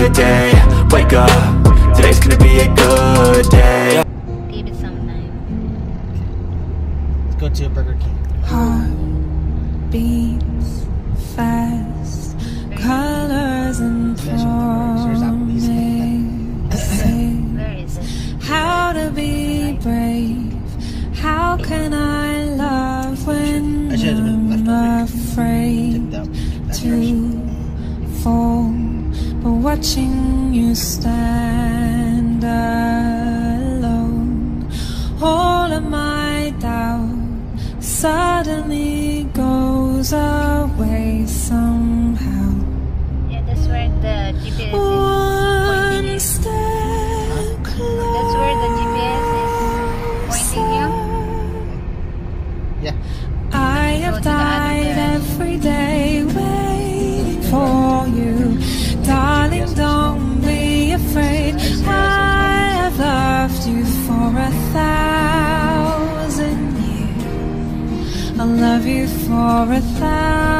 good day Wake up, today's gonna be a good day Give it some. Let's go to Burger King. Heart beats fast, colors and promises. Where is it? How to be brave? How can I love when I should have been I'm left over here. afraid That, that to fall? Watching you stand I'll love you for a thousand